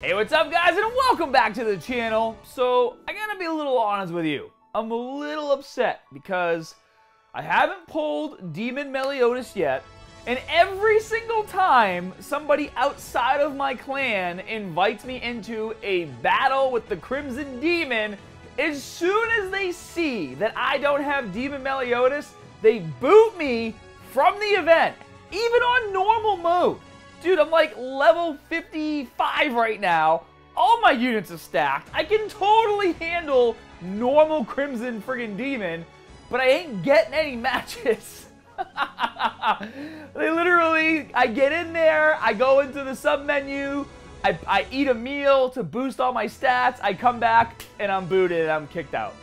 Hey, what's up guys and welcome back to the channel. So, I gotta be a little honest with you. I'm a little upset because I haven't pulled Demon Meliodas yet. And every single time somebody outside of my clan invites me into a battle with the Crimson Demon, as soon as they see that I don't have Demon Meliodas, they boot me from the event, even on normal mode. Dude, I'm like level 55 right now. All my units are stacked. I can totally handle normal Crimson friggin' Demon, but I ain't getting any matches. they literally, I get in there, I go into the sub menu, I, I eat a meal to boost all my stats, I come back, and I'm booted, and I'm kicked out.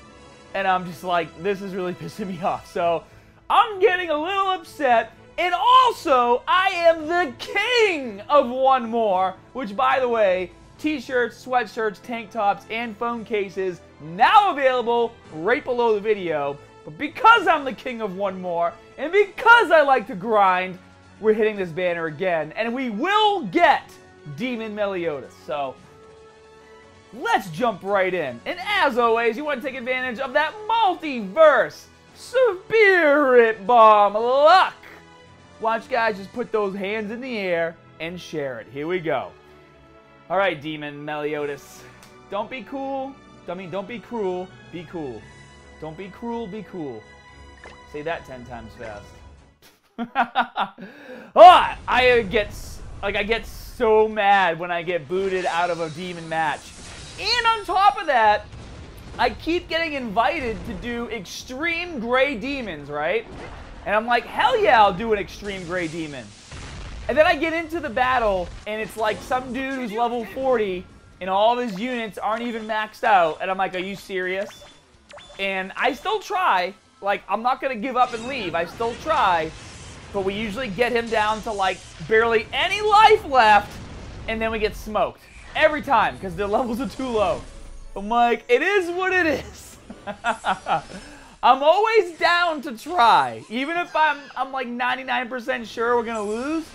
And I'm just like, this is really pissing me off. So, I'm getting a little upset and also, I am the king of one more, which by the way, t-shirts, sweatshirts, tank tops, and phone cases now available right below the video. But because I'm the king of one more, and because I like to grind, we're hitting this banner again, and we will get Demon Meliodas. So, let's jump right in. And as always, you want to take advantage of that multiverse spirit bomb luck why guys just put those hands in the air and share it. Here we go. All right, Demon Meliodas. Don't be cool. I mean, don't be cruel. Be cool. Don't be cruel. Be cool. Say that ten times fast. oh, I get like I get so mad when I get booted out of a demon match. And on top of that, I keep getting invited to do extreme gray demons, right? And I'm like, hell yeah, I'll do an Extreme Gray Demon. And then I get into the battle, and it's like some dude who's level 40, and all of his units aren't even maxed out. And I'm like, are you serious? And I still try. Like, I'm not going to give up and leave. I still try. But we usually get him down to, like, barely any life left, and then we get smoked. Every time, because their levels are too low. I'm like, it is what it is. I'm always down to try. Even if I'm, I'm like 99% sure we're going to lose,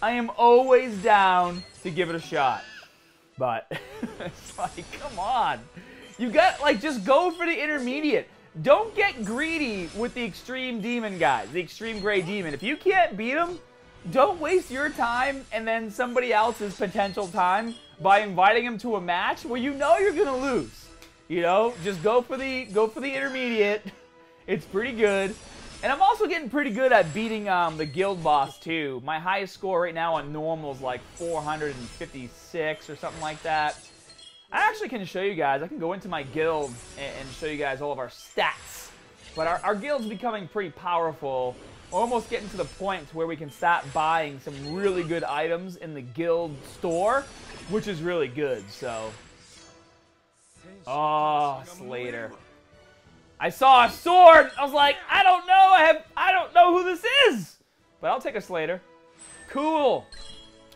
I am always down to give it a shot. But it's like, come on. You got, like, just go for the intermediate. Don't get greedy with the extreme demon guys, the extreme gray demon. If you can't beat them, don't waste your time and then somebody else's potential time by inviting them to a match where you know you're gonna lose. You know, just go for the go for the intermediate. It's pretty good. And I'm also getting pretty good at beating um, the guild boss, too. My highest score right now on normal is like 456 or something like that. I actually can show you guys. I can go into my guild and, show you guys all of our stats. But our, our guild's becoming pretty powerful. We're almost getting to the point where we can start buying some really good items in the guild store, which is really good, so... Oh, Slader. I saw a sword. I was like, I don't know. I have, I don't know who this is. But I'll take a Slader. Cool.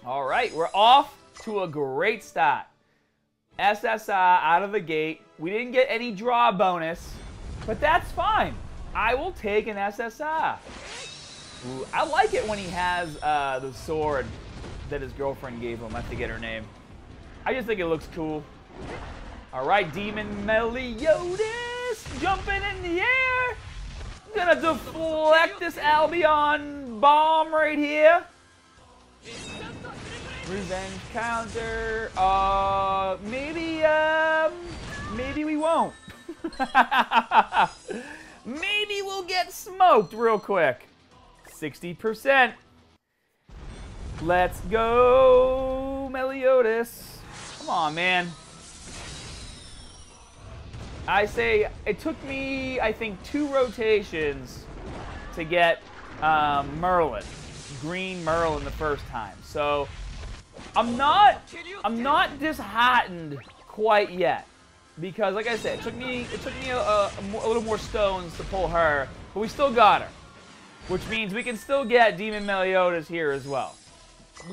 All right, we're off to a great start. SSI out of the gate. We didn't get any draw bonus, but that's fine. I will take an SSI. Ooh, I like it when he has uh, the sword that his girlfriend gave him. I forget her name. I just think it looks cool. All right, Demon Meliodas jumping in the air. Gonna deflect this Albion bomb right here. Revenge counter. Uh, maybe, um, maybe we won't. maybe we'll get smoked real quick. 60%. Let's go, Meliodas. Come on, man. I say it took me, I think, two rotations to get um, Merlin, green Merlin the first time. So I'm not, I'm not disheartened quite yet because, like I said, it took me, it took me a, a, a little more stones to pull her, but we still got her, which means we can still get Demon Meliodas here as well.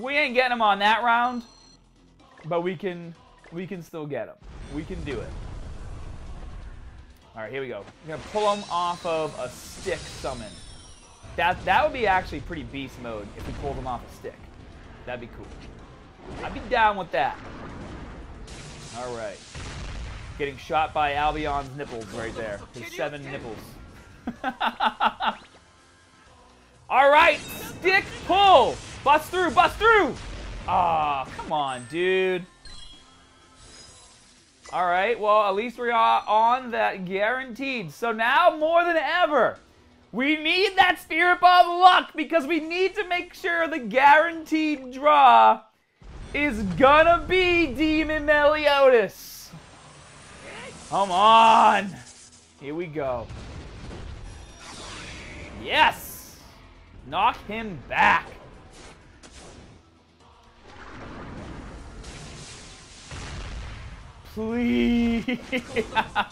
We ain't getting him on that round, but we can, we can still get him. We can do it. All right, here we go. We're gonna pull him off of a stick summon. That that would be actually pretty beast mode if we pulled him off a stick. That'd be cool. I'd be down with that. All right. Getting shot by Albion's nipples right there. His seven nipples. All right, stick pull. Bust through, bust through. Ah, oh, come on, dude. All right, well, at least we are on that guaranteed. So now more than ever, we need that Spirit Bomb luck because we need to make sure the guaranteed draw is gonna be Demon Meliodas. Come on. Here we go. Yes! Knock him back. Please.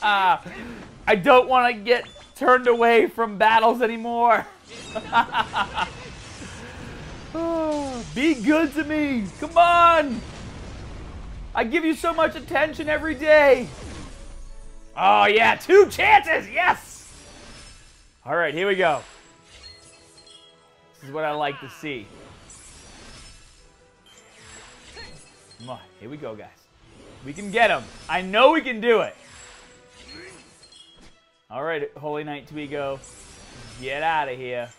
I don't want to get turned away from battles anymore. Be good to me. Come on. I give you so much attention every day. Oh, yeah. Two chances. Yes. All right, here we go. This is what I like to see. Come on. Here we go, guys. We can get him. I know we can do it. All right, Holy Knight Twigo. Get out of here.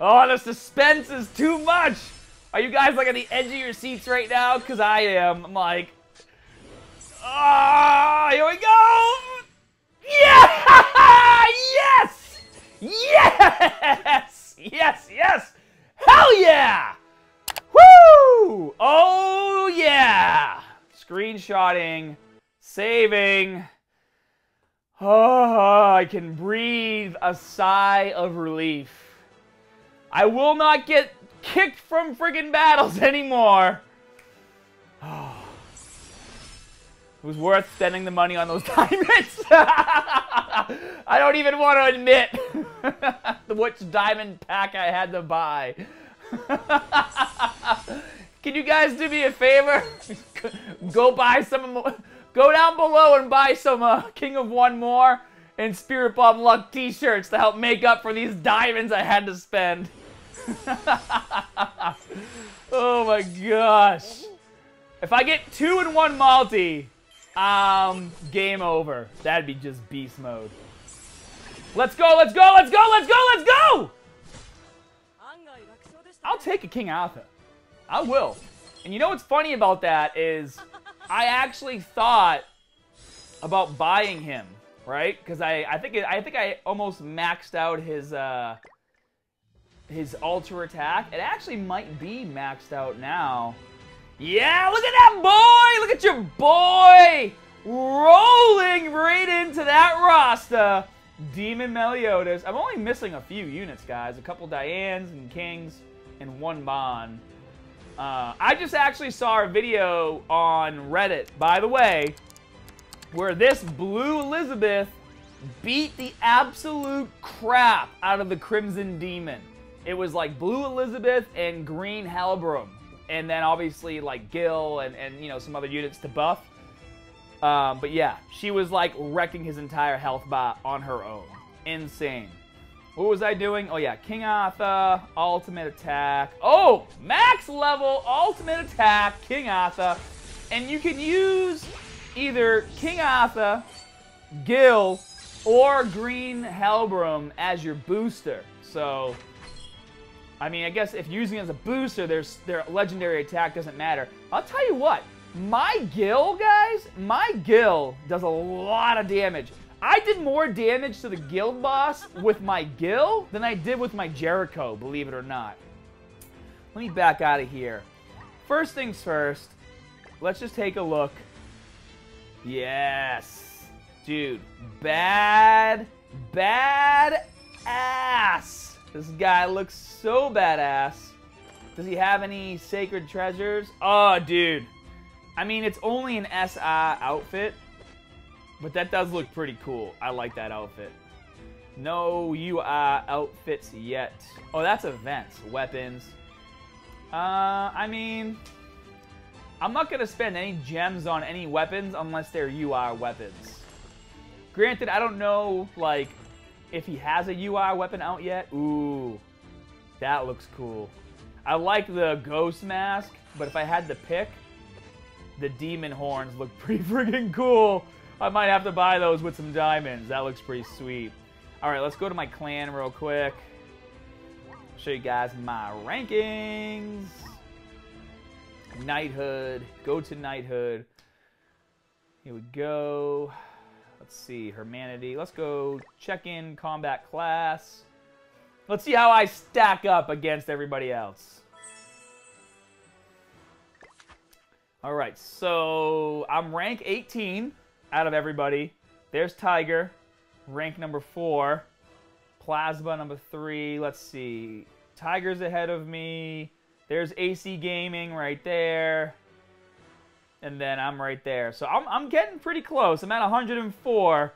Oh, the suspense is too much. Are you guys like on the edge of your seats right now? Because I am. I'm like, ah, oh, here we go. Yeah! Yes! Yes! Yes, yes! Hell yeah! Woo! Oh, yeah! Screenshotting, saving. Oh, I can breathe a sigh of relief. I will not get kicked from friggin' battles anymore. Oh. It was worth spending the money on those diamonds. I don't even want to admit which diamond pack I had to buy. Can you guys do me a favor? Go buy some more. Go down below and buy some uh, King of One More and Spirit Bomb Luck t-shirts to help make up for these diamonds I had to spend. oh my gosh. If I get two in one multi, um, game over. That'd be just beast mode. Let's go, let's go, let's go, let's go, let's go! I'll take a King Arthur. I will. And you know what's funny about that is I actually thought about buying him, right? Because I, I think I think I almost maxed out his uh, his ultra attack. It actually might be maxed out now. Yeah, look at that boy! Look at your boy! Rolling right into that roster. Demon Meliodas. I'm only missing a few units, guys. A couple Dianes and Kings and one Bond. Uh, I just actually saw a video on Reddit, by the way, where this blue Elizabeth beat the absolute crap out of the Crimson Demon. It was like blue Elizabeth and green Helbram. And then obviously like Gil and, and you know some other units to buff. Um, but yeah, she was like wrecking his entire health bar on her own. Insane. What was I doing? Oh yeah, King Arthur, ultimate attack. Oh, max level ultimate attack, King Arthur. And you can use either King Arthur, Gil, or Green Helbram as your booster. So, I mean, I guess if using as a booster, there's their legendary attack doesn't matter. I'll tell you what, my Gil, guys, my Gil does a lot of damage. I did more damage to the guild boss with my Gil than I did with my Jericho, believe it or not. Let me back out of here. First things first, let's just take a look. Yes. Dude, bad, bad ass. This guy looks so badass. Does he have any sacred treasures? Oh, dude. I mean, it's only an SI outfit, but that does look pretty cool. I like that outfit. No UI outfits yet. Oh, that's events. Weapons. Uh, I mean... I'm not going to spend any gems on any weapons unless they're UI weapons. Granted, I don't know, like, if he has a UI weapon out yet. Ooh, that looks cool. I like the ghost mask, but if I had to pick, the demon horns look pretty freaking cool. I might have to buy those with some diamonds. That looks pretty sweet. All right, let's go to my clan real quick. Show you guys my rankings. Knighthood. Go to Knighthood. Here we go. Let's see. Humanity. Let's go check in combat class. Let's see how I stack up against everybody else. All right, so I'm rank 18 out of everybody. There's Tiger, rank number four. Plasma number three. Let's see. Tiger's ahead of me. There's AC Gaming right there. And then I'm right there. So I'm, I'm getting pretty close. I'm at 104.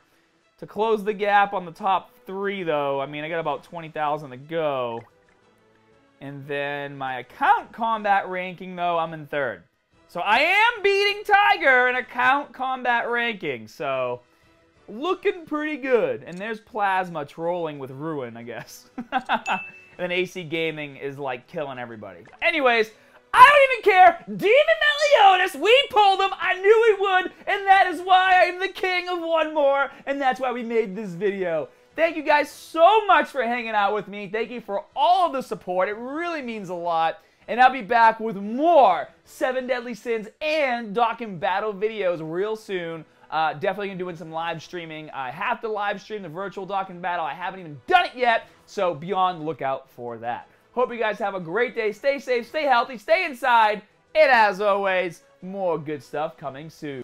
To close the gap on the top three, though, I mean, I got about 20,000 to go. And then my account combat ranking, though, I'm in third. So I am beating Tiger in account combat ranking. So looking pretty good. And there's Plasma trolling with Ruin, I guess. and then AC Gaming is like killing everybody. Anyways, I don't even care. Demon Meliodas, we pulled him. I knew we would. And that is why I'm the king of one more. And that's why we made this video. Thank you guys so much for hanging out with me. Thank you for all of the support. It really means a lot. And I'll be back with more Seven Deadly Sins and Dokkan Battle videos real soon. Uh, definitely gonna doing some live streaming. I have to live stream the virtual Dokkan Battle. I haven't even done it yet, so be on the lookout for that. Hope you guys have a great day. Stay safe, stay healthy, stay inside, and as always, more good stuff coming soon.